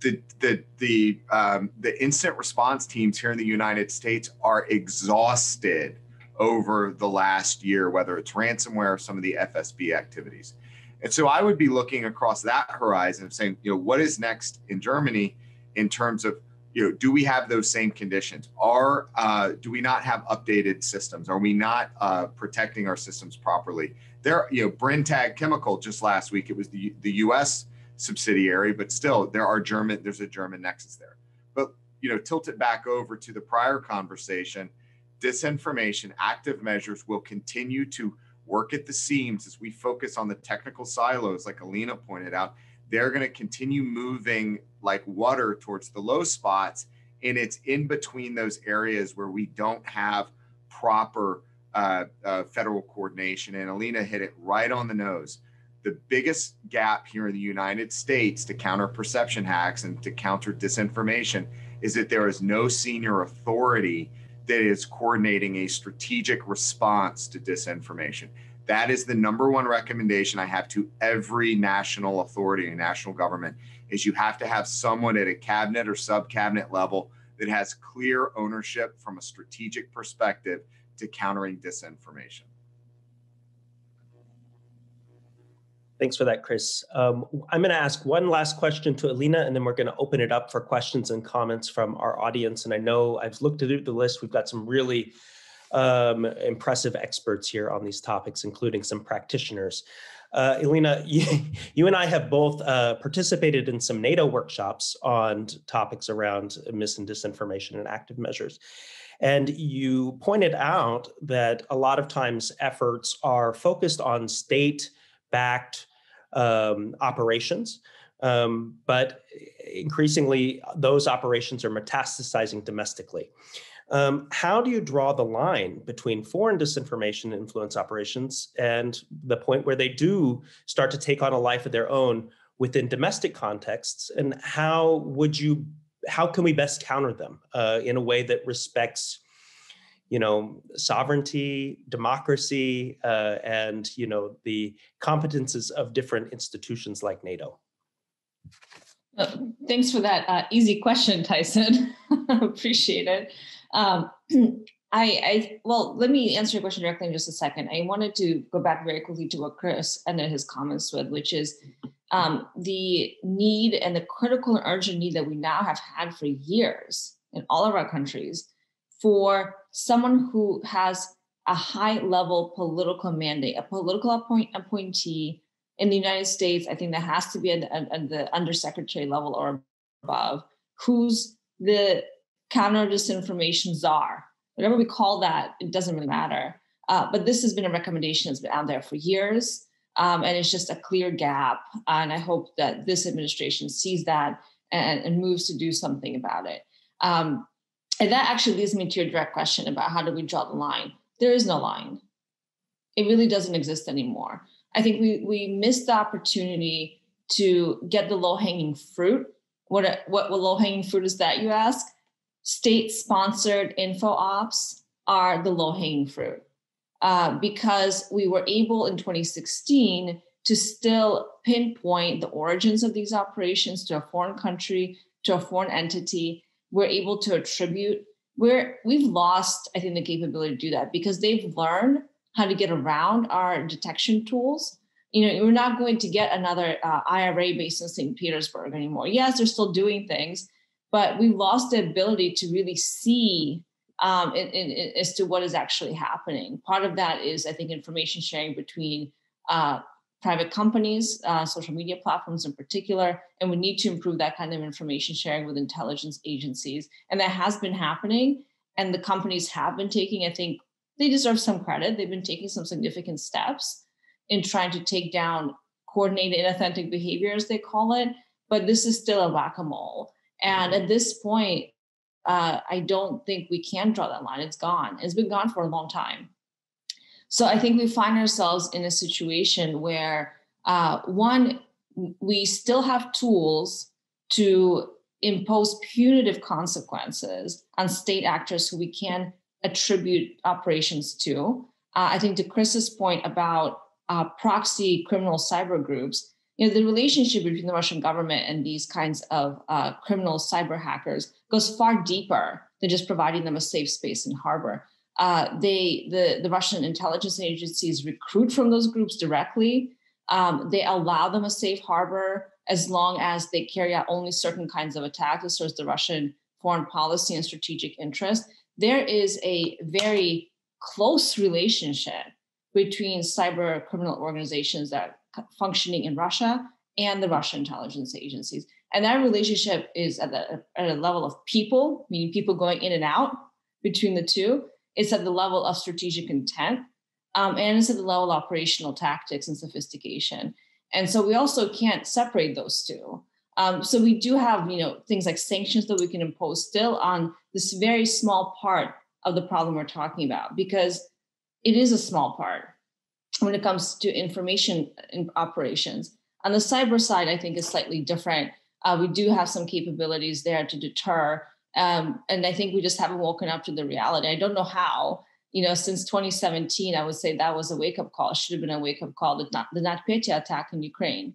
the the the um, the instant response teams here in the United States are exhausted over the last year, whether it's ransomware or some of the FSB activities. And so I would be looking across that horizon, saying, you know, what is next in Germany in terms of, you know, do we have those same conditions? Are uh, do we not have updated systems? Are we not uh, protecting our systems properly? There, you know, Brenntag Chemical just last week, it was the the U.S subsidiary, but still there are German, there's a German nexus there. But you know, tilt it back over to the prior conversation, disinformation, active measures will continue to work at the seams as we focus on the technical silos, like Alina pointed out. They're going to continue moving like water towards the low spots. And it's in between those areas where we don't have proper uh, uh, federal coordination. And Alina hit it right on the nose the biggest gap here in the United States to counter perception hacks and to counter disinformation is that there is no senior authority that is coordinating a strategic response to disinformation. That is the number one recommendation I have to every national authority and national government is you have to have someone at a cabinet or sub-cabinet level that has clear ownership from a strategic perspective to countering disinformation. Thanks for that, Chris. Um, I'm going to ask one last question to Alina, and then we're going to open it up for questions and comments from our audience. And I know I've looked through the list. We've got some really um, impressive experts here on these topics, including some practitioners. Uh, Alina, you, you, and I have both uh, participated in some NATO workshops on topics around mis and disinformation and active measures. And you pointed out that a lot of times efforts are focused on state backed um, operations. Um, but increasingly, those operations are metastasizing domestically. Um, how do you draw the line between foreign disinformation influence operations and the point where they do start to take on a life of their own within domestic contexts? And how would you, how can we best counter them uh, in a way that respects you know sovereignty democracy uh, and you know the competences of different institutions like nato? Thanks for that uh, easy question tyson. Appreciate it. Um, I, I well let me answer your question directly in just a second. I wanted to go back very quickly to what chris ended his comments with which is um, the need and the critical and urgent need that we now have had for years in all of our countries for someone who has a high level political mandate, a political appoint, appointee in the United States, I think that has to be at, the undersecretary level or above, who's the counter disinformation czar, whatever we call that, it doesn't really matter. Uh, but this has been a recommendation that's been out there for years. Um, and it's just a clear gap. And I hope that this administration sees that and, and moves to do something about it. Um, and that actually leads me to your direct question about how do we draw the line? There is no line. It really doesn't exist anymore. I think we we missed the opportunity to get the low hanging fruit. What what, what low hanging fruit is that you ask? State sponsored info ops are the low hanging fruit uh, because we were able in 2016 to still pinpoint the origins of these operations to a foreign country, to a foreign entity. We're able to attribute. We're we've lost, I think, the capability to do that because they've learned how to get around our detection tools. You know, we're not going to get another uh, IRA based in St. Petersburg anymore. Yes, they're still doing things, but we lost the ability to really see um, in, in, as to what is actually happening. Part of that is, I think, information sharing between uh, private companies, uh, social media platforms in particular, and we need to improve that kind of information sharing with intelligence agencies. And that has been happening, and the companies have been taking, I think, they deserve some credit. They've been taking some significant steps in trying to take down coordinated inauthentic behavior, as they call it. But this is still a whack a mole. And at this point, uh, I don't think we can draw that line. It's gone. It's been gone for a long time. So I think we find ourselves in a situation where, uh, one, we still have tools to impose punitive consequences on state actors who we can attribute operations to. Uh, I think to Chris's point about uh, proxy criminal cyber groups, you know, the relationship between the Russian government and these kinds of uh, criminal cyber hackers goes far deeper than just providing them a safe space and harbor. Uh, they, the, the Russian intelligence agencies recruit from those groups directly. Um, they allow them a safe harbor as long as they carry out only certain kinds of attacks. This serves the Russian foreign policy and strategic interest. There is a very close relationship between cyber criminal organizations that functioning in Russia and the Russian intelligence agencies. And that relationship is at, the, at a level of people, meaning people going in and out between the two. It's at the level of strategic intent, um, and it's at the level of operational tactics and sophistication. And so we also can't separate those two. Um, so we do have, you know, things like sanctions that we can impose still on this very small part of the problem we're talking about, because it is a small part when it comes to information in operations. On the cyber side, I think is slightly different. Uh, we do have some capabilities there to deter, um, and I think we just haven't woken up to the reality. I don't know how. You know, since 2017, I would say that was a wake up call. It should have been a wake up call. The, the NotPetya attack in Ukraine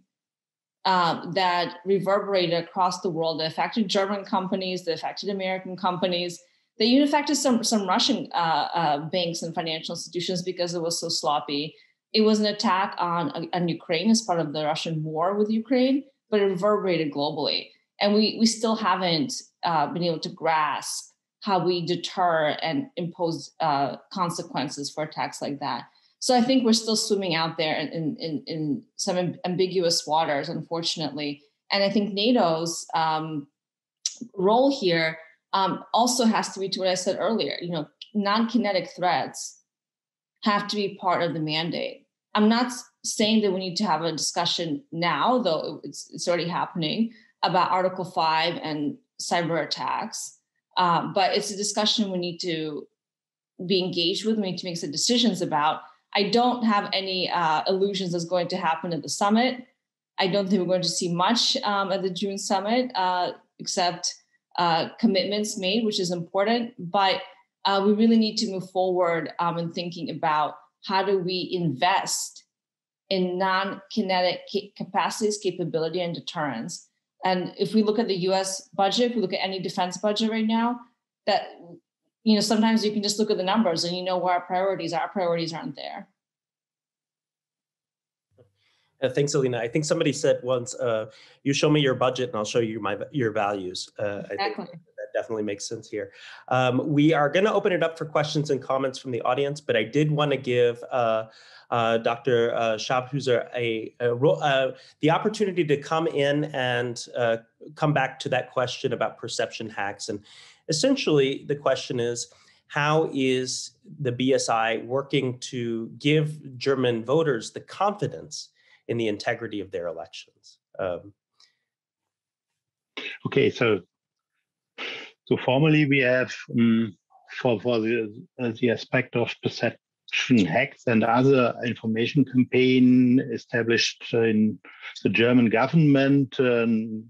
um, that reverberated across the world, that affected German companies, that affected American companies, that even affected some some Russian uh, uh, banks and financial institutions because it was so sloppy it was an attack on, on Ukraine as part of the Russian war with Ukraine, but it reverberated globally. And we, we still haven't uh, been able to grasp how we deter and impose uh, consequences for attacks like that. So I think we're still swimming out there in, in, in some ambiguous waters, unfortunately. And I think NATO's um, role here um, also has to be to what I said earlier. You know, non-kinetic threats have to be part of the mandate. I'm not saying that we need to have a discussion now, though it's, it's already happening, about Article 5 and cyber attacks. Um, but it's a discussion we need to be engaged with, we need to make some decisions about. I don't have any uh, illusions that's going to happen at the summit. I don't think we're going to see much um, at the June summit, uh, except uh, commitments made, which is important. But uh, we really need to move forward um, in thinking about how do we invest in non-kinetic capacities, capability, and deterrence. And if we look at the U.S. budget, if we look at any defense budget right now, that you know sometimes you can just look at the numbers and you know where our priorities are. Our priorities aren't there. Uh, thanks, Alina. I think somebody said once, uh, "You show me your budget, and I'll show you my your values." Uh, exactly definitely makes sense here. Um, we are going to open it up for questions and comments from the audience, but I did want to give uh, uh, Dr. Uh, Schabhüser a, a uh, the opportunity to come in and uh, come back to that question about perception hacks. And essentially, the question is, how is the BSI working to give German voters the confidence in the integrity of their elections? Um, okay, so so formally we have um, for for the uh, the aspect of perception hacks and other information campaign established in the German government. Um,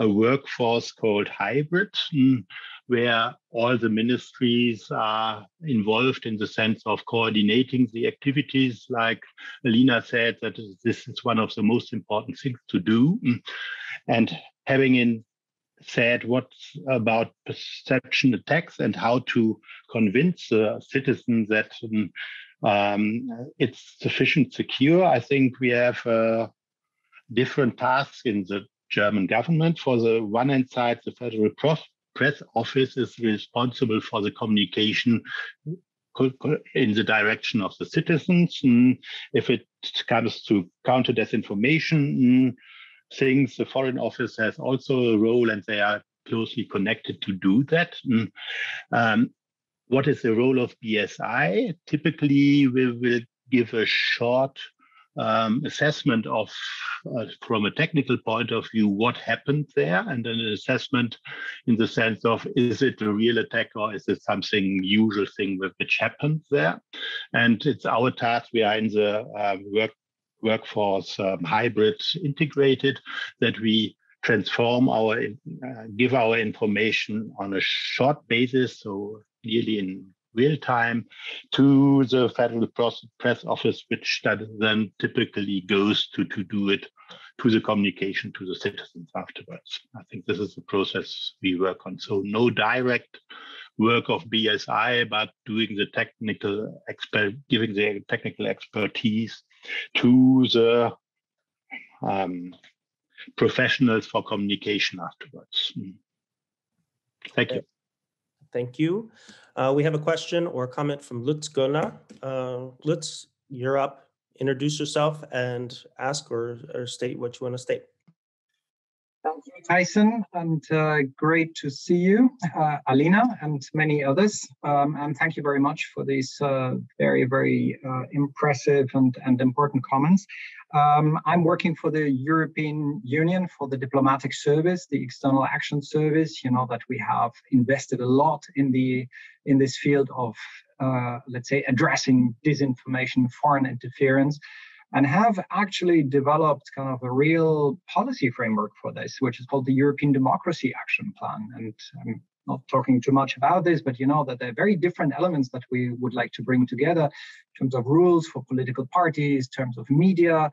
a workforce called hybrid, um, where all the ministries are involved in the sense of coordinating the activities. Like Alina said, that this is one of the most important things to do. And having in said what about perception attacks and how to convince the citizens that um, um, it's sufficient secure. I think we have uh, different tasks in the German government. For the one hand side, the Federal press office is responsible for the communication in the direction of the citizens. Mm, if it comes to counter disinformation mm, things, the Foreign Office has also a role and they are closely connected to do that. Mm, um, what is the role of BSI? Typically, we will give a short um, assessment of, uh, from a technical point of view, what happened there, and then an assessment in the sense of is it a real attack or is it something usual thing which happened there? And it's our task. We are in the uh, work workforce um, hybrid integrated that we transform our uh, give our information on a short basis so nearly in real time to the Federal Press Office, which then typically goes to, to do it to the communication to the citizens afterwards. I think this is the process we work on. So no direct work of BSI, but doing the technical expert, giving the technical expertise to the um, professionals for communication afterwards. Hmm. Thank you. Thank you. Uh, we have a question or a comment from Lutz Güllner. Uh, Lutz, you're up. Introduce yourself and ask or, or state what you want to state. Thank you, Tyson, and uh, great to see you, uh, Alina, and many others. Um, and thank you very much for these uh, very, very uh, impressive and, and important comments. Um, I'm working for the European Union for the diplomatic service, the external action service. You know that we have invested a lot in the in this field of, uh, let's say, addressing disinformation, foreign interference and have actually developed kind of a real policy framework for this, which is called the European Democracy Action Plan. And I'm not talking too much about this, but you know that there are very different elements that we would like to bring together in terms of rules for political parties, terms of media,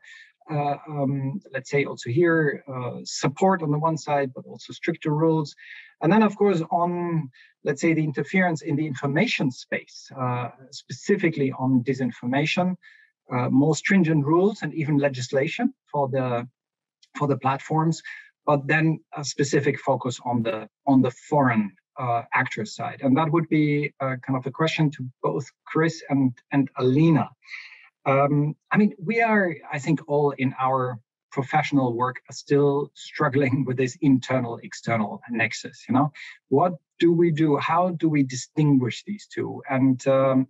uh, um, let's say also here uh, support on the one side, but also stricter rules. And then, of course, on let's say the interference in the information space, uh, specifically on disinformation, uh, more stringent rules and even legislation for the for the platforms, but then a specific focus on the on the foreign uh, actors side, and that would be uh, kind of a question to both Chris and and Alina. Um, I mean, we are, I think, all in our professional work are still struggling with this internal external nexus you know? What do we do? How do we distinguish these two? And um,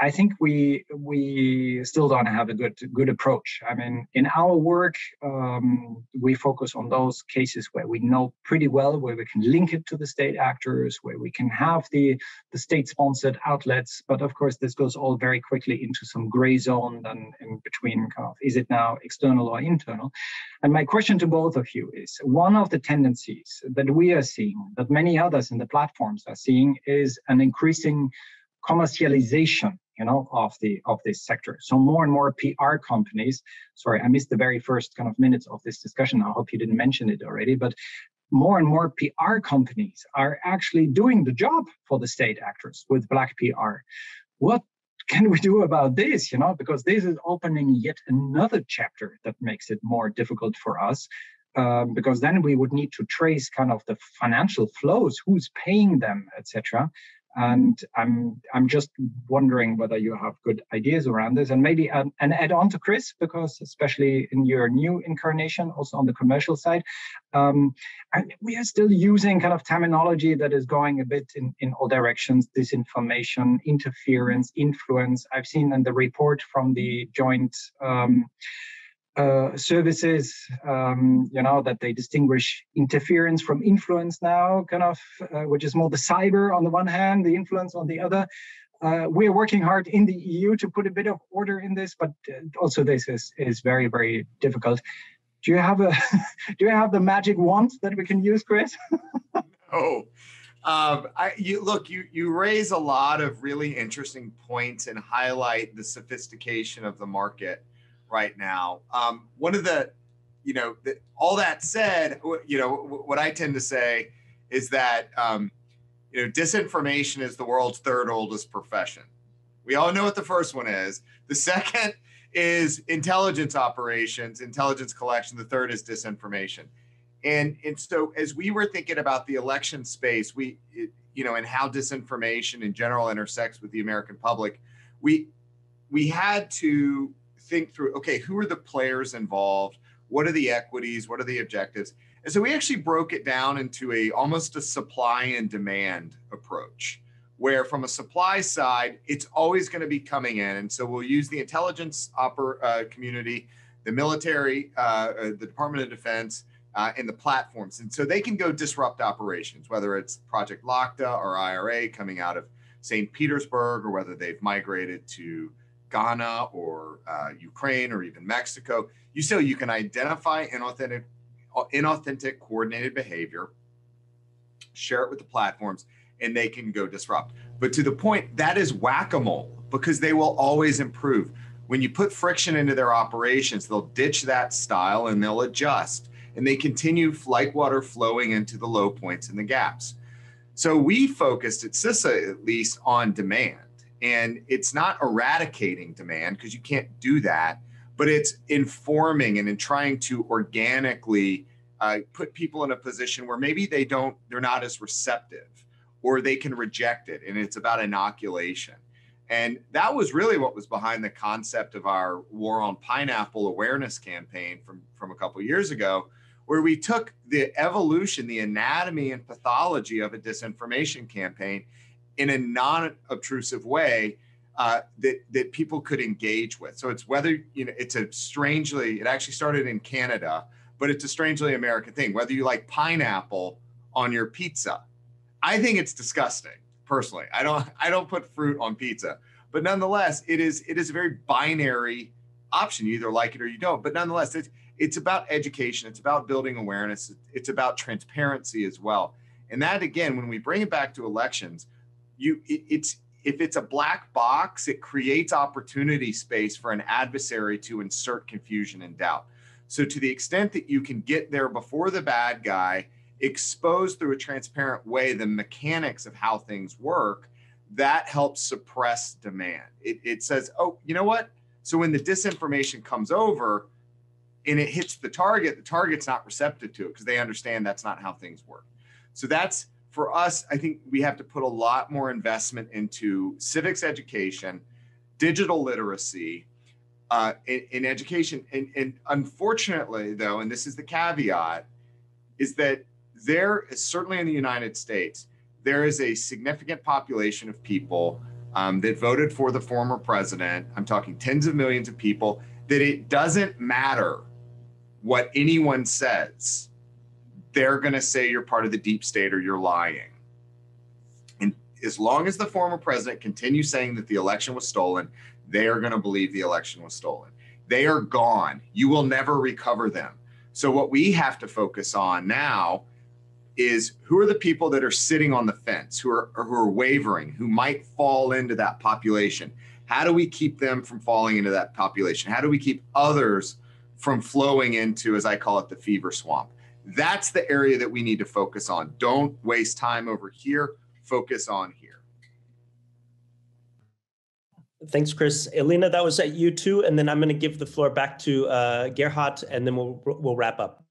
I think we we still don't have a good good approach. I mean, in our work, um, we focus on those cases where we know pretty well, where we can link it to the state actors, where we can have the the state-sponsored outlets. But of course, this goes all very quickly into some gray zone and in between kind of is it now external or internal? And my question to both of you is: one of the tendencies that we are seeing, that many others in the platforms are seeing, is an increasing commercialization you know of the of this sector. So more and more pr companies sorry i missed the very first kind of minutes of this discussion. I hope you didn't mention it already but more and more pr companies are actually doing the job for the state actors with black pr what can we do about this you know because this is opening yet another chapter that makes it more difficult for us um, because then we would need to trace kind of the financial flows, who's paying them, etc. and I'm I'm just wondering whether you have good ideas around this, and maybe an, an add on to Chris, because especially in your new incarnation, also on the commercial side, um, we are still using kind of terminology that is going a bit in, in all directions: disinformation, interference, influence. I've seen in the report from the joint. Um, uh, services, um, you know, that they distinguish interference from influence now, kind of, uh, which is more the cyber on the one hand, the influence on the other. Uh, we're working hard in the EU to put a bit of order in this, but uh, also this is is very very difficult. Do you have a do you have the magic wand that we can use, Chris? oh. Um, I, you look, you you raise a lot of really interesting points and highlight the sophistication of the market right now. Um, one of the, you know, the, all that said, you know, what I tend to say is that, um, you know, disinformation is the world's third oldest profession. We all know what the first one is. The second is intelligence operations, intelligence collection. The third is disinformation. And, and so as we were thinking about the election space, we, it, you know, and how disinformation in general intersects with the American public, we, we had to think through okay, who are the players involved? What are the equities? What are the objectives? And so we actually broke it down into a almost a supply and demand approach, where from a supply side, it's always going to be coming in. And so we'll use the intelligence oper, uh, community, the military, uh, uh, the Department of Defense, uh, and the platforms. And so they can go disrupt operations, whether it's Project Lakhta or IRA coming out of St. Petersburg, or whether they've migrated to Ghana or uh, Ukraine or even Mexico, you still you can identify inauthentic, inauthentic coordinated behavior, share it with the platforms, and they can go disrupt. But to the point, that is whack-a-mole because they will always improve. When you put friction into their operations, they'll ditch that style and they'll adjust, and they continue like water flowing into the low points and the gaps. So we focused at CISA at least on demand and it's not eradicating demand because you can't do that, but it's informing and in trying to organically uh, put people in a position where maybe they don't, they're not as receptive or they can reject it. And it's about inoculation. And that was really what was behind the concept of our War on Pineapple awareness campaign from, from a couple years ago, where we took the evolution, the anatomy and pathology of a disinformation campaign in a non-obtrusive way uh, that that people could engage with. So it's whether you know it's a strangely it actually started in Canada, but it's a strangely American thing. Whether you like pineapple on your pizza, I think it's disgusting personally. I don't I don't put fruit on pizza, but nonetheless, it is it is a very binary option. You either like it or you don't. But nonetheless, it's it's about education. It's about building awareness. It's about transparency as well. And that again, when we bring it back to elections, you it, it's if it's a black box, it creates opportunity space for an adversary to insert confusion and doubt. So, to the extent that you can get there before the bad guy, expose through a transparent way the mechanics of how things work, that helps suppress demand. It, it says, oh, you know what? So, when the disinformation comes over and it hits the target, the target's not receptive to it because they understand that's not how things work. So, that's for us, I think we have to put a lot more investment into civics education, digital literacy, uh, in, in, education. And, and unfortunately, though, and this is the caveat, is that there is certainly in the United States, there is a significant population of people um, that voted for the former president. I'm talking tens of millions of people, that it doesn't matter what anyone says they're going to say you're part of the deep state or you're lying. And as long as the former president continues saying that the election was stolen, they are going to believe the election was stolen. They are gone. You will never recover them. So, what we have to focus on now is who are the people that are sitting on the fence, who are, who are wavering, who might fall into that population? How do we keep them from falling into that population? How do we keep others from flowing into, as I call it, the fever swamp? That's the area that we need to focus on. Don't waste time over here. Focus on here. Thanks, Chris. Alina, that was at you too, and then I'm going to give the floor back to uh, Gerhard, and then we'll we'll wrap up.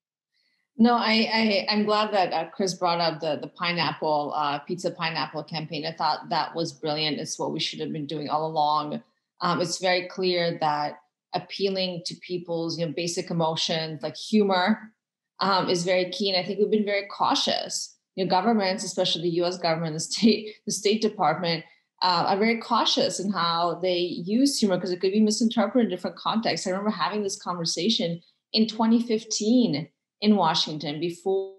No, I, I am glad that uh, Chris brought up the the pineapple uh, pizza pineapple campaign. I thought that was brilliant. It's what we should have been doing all along. Um, it's very clear that appealing to people's you know basic emotions like humor um, is very key, and I think we've been very cautious. You know, governments, especially the U.S. government, the state the State Department, uh, are very cautious in how they use humor because it could be misinterpreted in different contexts. I remember having this conversation in 2015 in Washington before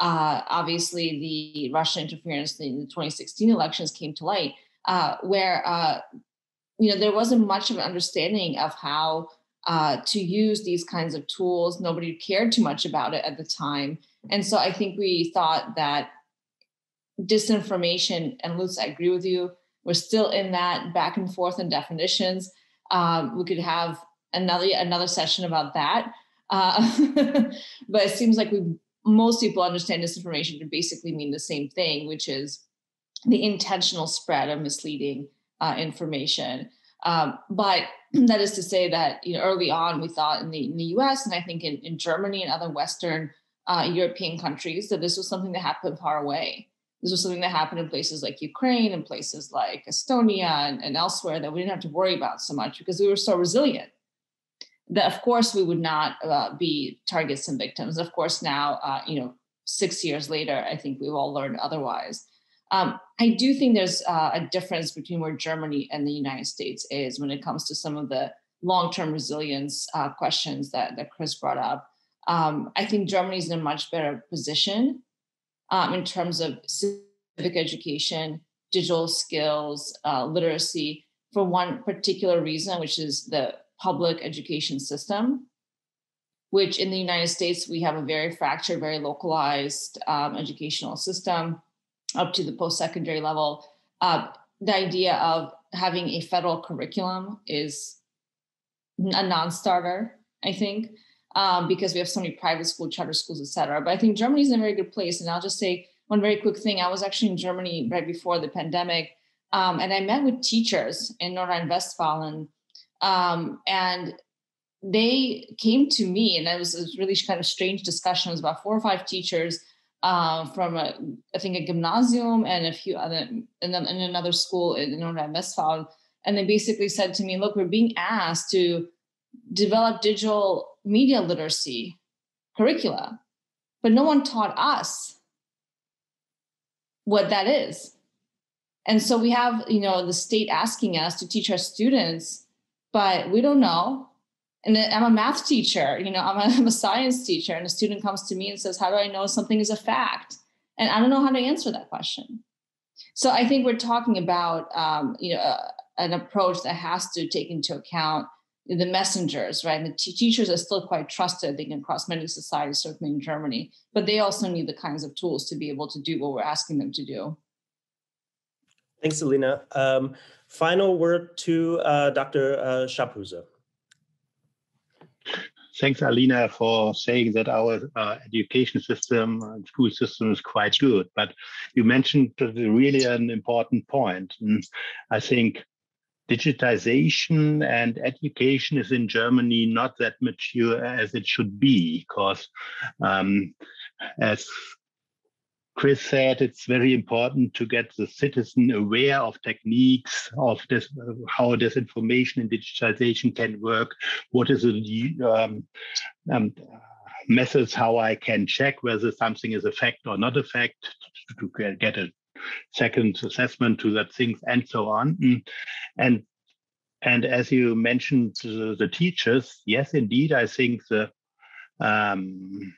uh, obviously the Russian interference in the 2016 elections came to light, uh, where uh, you know there wasn't much of an understanding of how uh, to use these kinds of tools. Nobody cared too much about it at the time, and so I think we thought that disinformation and Lutz, I agree with you. We're still in that back and forth and definitions. Um, we could have another another session about that. Uh, but it seems like we most people understand disinformation to basically mean the same thing, which is the intentional spread of misleading uh, information. Um, but that is to say that you know early on we thought in the in the U.S. and I think in, in Germany and other Western uh, European countries that this was something that happened far away. This was something that happened in places like Ukraine and places like Estonia and, and elsewhere that we didn't have to worry about so much because we were so resilient that of course we would not uh, be targets and victims. Of course, now uh, you know six years later, I think we've all learned otherwise. Um, I do think there's uh, a difference between where Germany and the United States is when it comes to some of the long-term resilience uh, questions that that Chris brought up. Um, I think Germany is in a much better position um, in terms of civic education, digital skills, uh, literacy, for one particular reason, which is the public education system, which in the United States, we have a very fractured, very localized um, educational system up to the post secondary level. Uh, the idea of having a federal curriculum is a non starter, I think, um, because we have so many private school, charter schools, et cetera. But I think Germany is in a very good place. And I'll just say one very quick thing. I was actually in Germany right before the pandemic, um, and I met with teachers in Nordrhein Westfalen um, and they came to me, and it was, it was really kind of strange discussions about four or five teachers uh, from a, I think a gymnasium and a few other and then in another school in Nordrhein Westfalen, and they basically said to me, "Look, we're being asked to develop digital media literacy curricula, but no one taught us what that is." And so we have, you know, the state asking us to teach our students but we don't know. And I'm a math teacher, you know, I'm a, I'm a science teacher, and a student comes to me and says, How do I know something is a fact? And I don't know how to answer that question. So I think we're talking about, um, you know, uh, an approach that has to take into account the messengers, right? And the t- teachers are still quite trusted, they can across many societies, certainly in Germany, but they also need the kinds of tools to be able to do what we're asking them to do. Thanks, Alina. Um, final word to uh, Dr. Uh. Thanks, Alina, for saying that our uh, education system and school system is quite good. But you mentioned really an important point. And I think digitization and education is in Germany not that mature as it should be, because um, as Chris said it's very important to get the citizen aware of techniques of this, how disinformation and digitization can work. What is the um, um, methods how I can check whether something is a fact or not a fact to get a second assessment to that things and so on. Mm. And and as you mentioned, the, the teachers, yes, indeed, I think the um,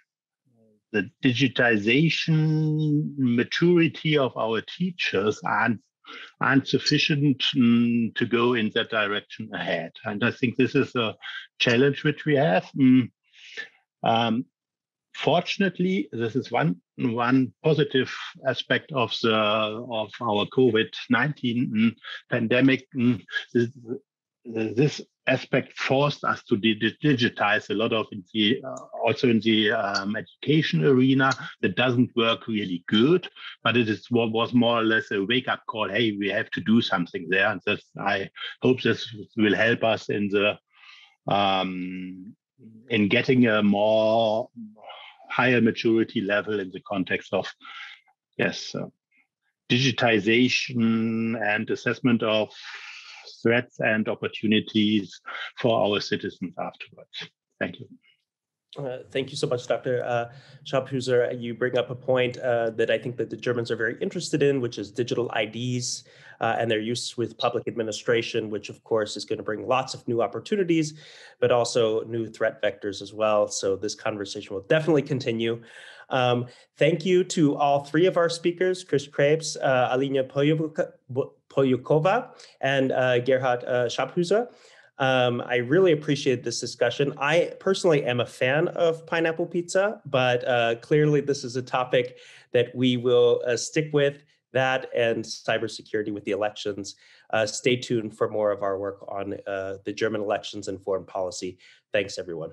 the digitization maturity of our teachers aren't aren't sufficient um, to go in that direction ahead. And I think this is a challenge which we have. Um, um, fortunately, this is one one positive aspect of the of our COVID nineteen mm, pandemic. This, aspect forced us to digitize a lot of in the uh, also in the um, education arena that doesn't work really good but it is what was more or less a wake-up call hey we have to do something there and this i hope this will help us in the um, in getting a more higher maturity level in the context of, yes, uh, digitization and assessment of threats and opportunities for our citizens afterwards. Thank you. Uh, thank you so much, Dr. Uh. You bring up a point uh, that I think that the Germans are very interested in, which is digital IDs uh, and their use with public administration, which of course is going to bring lots of new opportunities, but also new threat vectors as well. So this conversation will definitely continue. Um, thank you to all three of our speakers, Chris Krebs, uh, Alina Polyakova, and uh, Gerhard uh, Schabhüser. Um, I really appreciate this discussion. I personally am a fan of pineapple pizza, but uh, clearly this is a topic that we will uh, stick with that and cybersecurity with the elections. Uh, stay tuned for more of our work on uh, the German elections and foreign policy. Thanks, everyone.